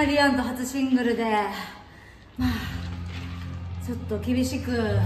あリアンと初シングルで。まあちょっと厳しく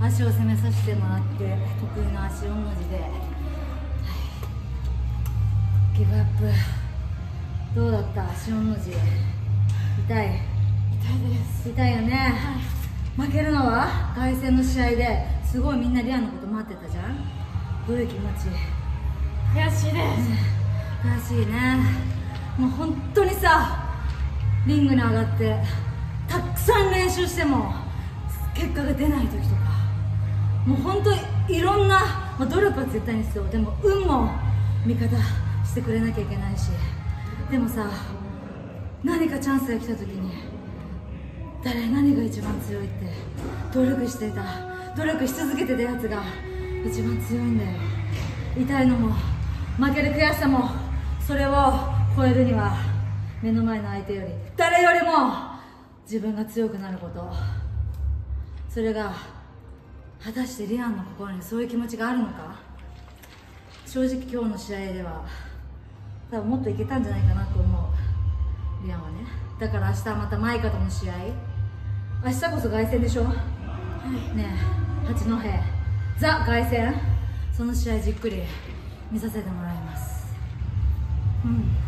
足を攻めさせてもらって得意の足4の字で、はい、ギブアップ。どうだった？足4の字。痛い。痛いです。痛いよね、はい、負けるのは？凱旋の試合で。すごいみんなリアンのこと待ってたじゃん。どういう気持ち？悔しいです、悔しいね。もう本当にさリングに上がってたくさん練習しても結果が出ない時とか。もう本当いろんな、まあ、努力は絶対に必要。でも運も味方してくれなきゃいけないし。でもさ何かチャンスが来た時に誰何が一番強いって努力していた。努力し続けてたやつが一番強いんだよ。痛いのも負ける悔しさもそれを超えるには目の前の相手より誰よりも自分が強くなること。それが果たしてリアンの心にそういう気持ちがあるのか。正直今日の試合では多分もっといけたんじゃないかなと思う。リアンはね。だから明日またマイカとの試合。明日こそ凱旋でしょ、はい、ね八戸。ザ凱旋。その試合じっくり見させてもらいます。うん。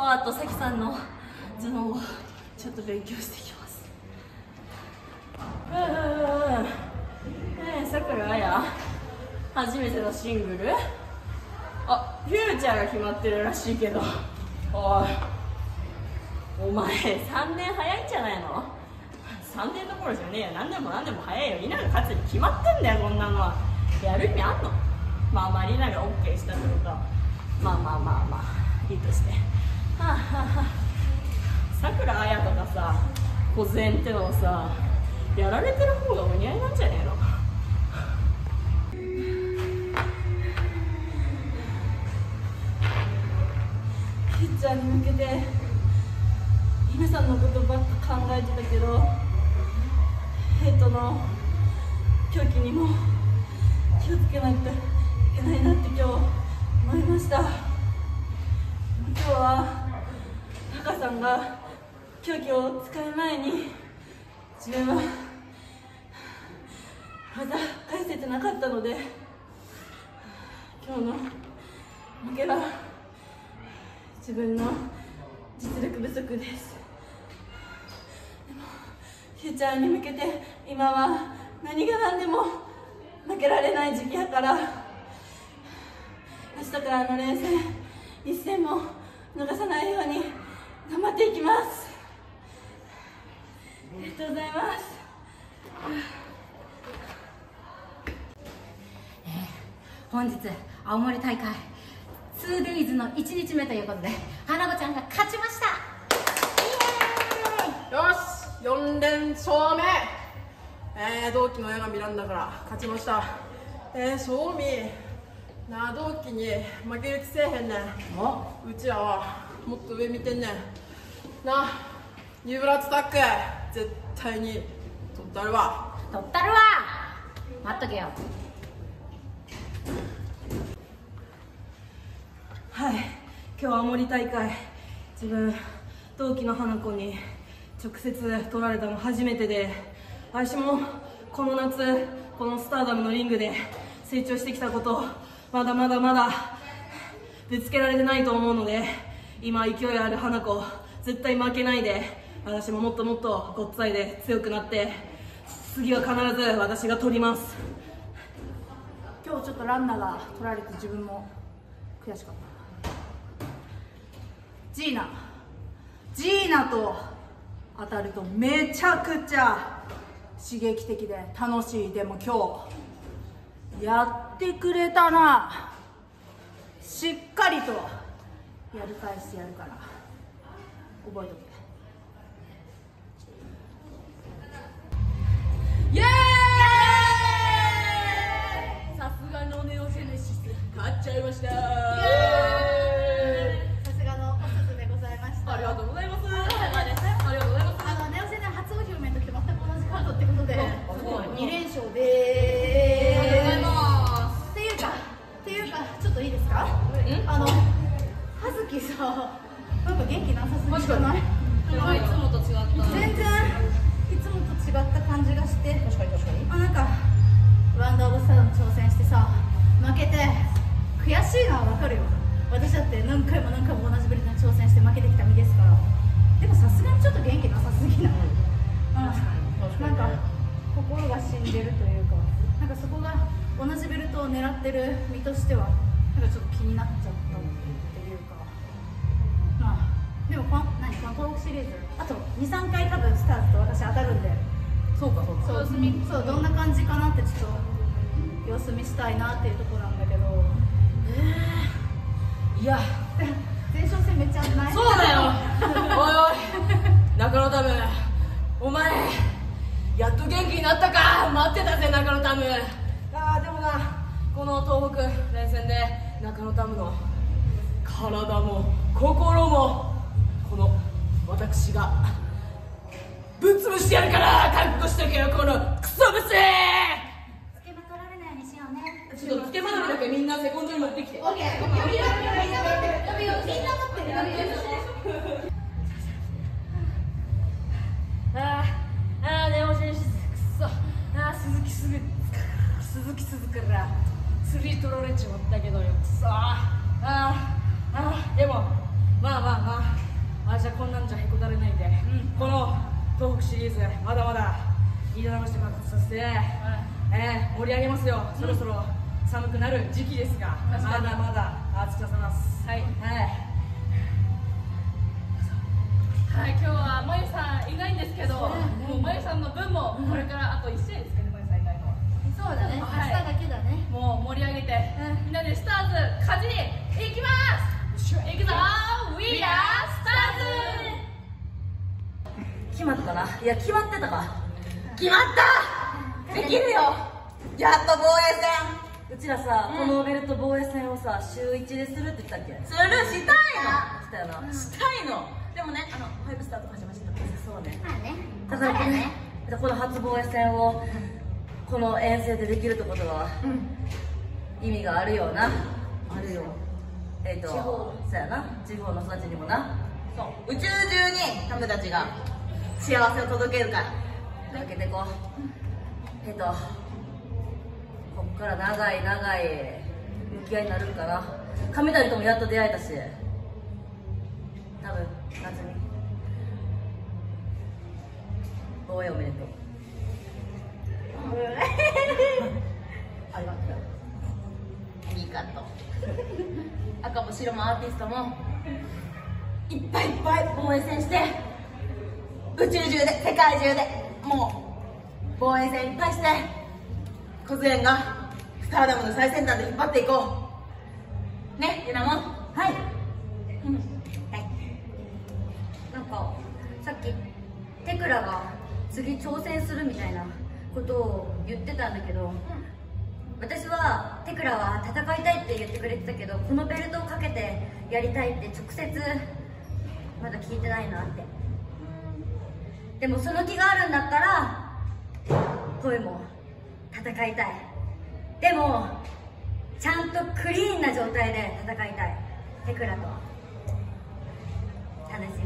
パワーと関さんの頭脳をちょっと勉強してきます。うんうんうんえさくらあや初めてのシングル。あフューチャーが決まってるらしいけど。おい。お前3年早いんじゃないの？3年どころじゃねえよ。何でも何でも早いよ。リナが勝つに決まってんだよこんなのは。やる意味あんの？まあまあリナが OK したってことは。まあまあまあまあいいとして。さくらあやとかさ小然ってのをさやられてる方がお似合いなんじゃねえの？ピッチャーに向けて皆さんのことばっか考えてたけどヘッドの狂気にも気をつけないといけないなって今日思いました。んが狂気を使う前に自分はまだ返せてなかったので今日の負けは自分の実力不足です。でもフューチャーに向けて今は何が何でも負けられない時期やから明日からの連戦一戦も逃さないように頑張っていきます。ありがとうございます、えー、本日青森大会 2days の1日目ということで花子ちゃんが勝ちました。よし4連勝目、えー、同期の矢神ランだから勝ちました。えー、正味なあ同期に負ける気せえへんねん。うちらはもっと上見てんねん。なあニューブラッツタック絶対に。取ったるわ。取ったるわ。待っとけよ。はい。今日は青森大会。自分同期の花子に直接取られたの初めてで私もこの夏このスターダムのリングで成長してきたことまだまだまだぶつけられてないと思うので今勢いある花子絶対負けないで。私ももっともっとごっついで強くなって次は必ず私が取ります。今日ちょっとランナーが取られて自分も悔しかった。ジーナ。ジーナと当たるとめちゃくちゃ刺激的で楽しい。でも今日やってくれたな。しっかりとやり返してやるから。覚えとけ。イエーイ！さすがのネオジェネシス勝っちゃいました。さすがのおすずでございました。ありがとうございます気なさすぎじゃない？すいつもと違った。全然いつもと違った感じがして、確かに確かに。あなんかワンダーオブスターに挑戦してさ負けて。悔しいのはわかるよ。私だって何回も何回も同じベルトに挑戦して負けてきた身ですから。でもさすがにちょっと元気なさすぎない、うん、なんか心が死んでるというか。なんかそこが同じベルトを狙ってる身としてはなんかちょっと気になっちゃったっていうでもこの何この東北シリーズ？あと23回多分スターズと私当たるんで。そうかそうか。そうそうどんな感じかなってちょっと様子見したいなっていうところなんだけど。いや。前哨戦めっちゃない。そうだよ。おいおい。中野タム。お前やっと元気になったか。待ってたぜ中野タム。あーでもなこの東北連戦で中野タムの体も心も私がぶっ潰してやるから覚悟しておけよこのクソブス！つけま取られないようにしようね。ちょっとつけまどりだけみんなセコンドに持ってきて。オッケー。呼び呼び呼び呼び呼び呼びみんな持ってる。呼び呼びあーあーネオジェネシスくっそ。あー鈴木すぐ鈴木鈴から。釣り取られちまったけどよくそ。あーあー。でもまあまあまああじゃあこんなんじゃへこたれないんで、この東北シリーズまだまだいいドラマして爆発させて、えー盛り上げますよ、そろそろ寒くなる時期ですがまだまだ熱くさせます。はい、はい。はい、今日はまゆさんいないんですけど、もうまゆさんの分もこれからあと1試合ですかね、まゆさんいないのは。そうだね。明はい。日だけだね。もう盛り上げて、みんなでスターズ勝ちに行きます。行くぞ We are! 決まったな。いや決まってたか。決まった。できるよ。やっと防衛戦。うちらさ、このベルト防衛戦をさ週1でするって言ったっけ？するしたいの。したよな、したいの。でもねあのファイブスターとか始ましたからそうね。まあね。だからこの,、この初防衛戦をこの遠征でできるってことは、意味があるよな？あるよ。えっ、とそうやな。地方の人たちにもな。そう。宇宙中にタムたちが幸せを届けるから。開けてこうえっ、とこっから長い長い向き合いになるんかな亀谷ともやっと出会えたし多分夏に。応援おめでとう。ありがとう。いいかと。赤も白もアーティストもいっぱいいっぱい防衛戦して宇宙中で世界中でもう防衛戦に対して小杖がスターダムの最先端で引っ張っていこう。ねゆなもんはい。うん。はい。なんかさっきテクラが次挑戦するみたいなことを言ってたんだけど、私はテクラは戦いたいって言ってくれてたけどこのベルトをかけてやりたいって直接まだ聞いてないなって。でもその気があるんだったら声も戦いたい。でもちゃんとクリーンな状態で戦いたい。テクラと。楽しみ。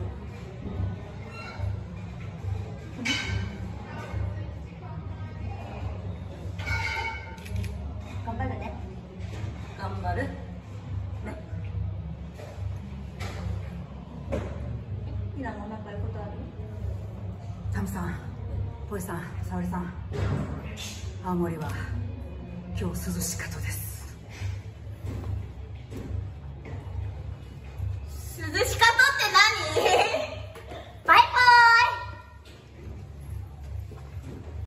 頑張るね。頑張る。ひなもなか言うことある？美さんポイさん沙織さん青森は今日涼しかったです。涼しか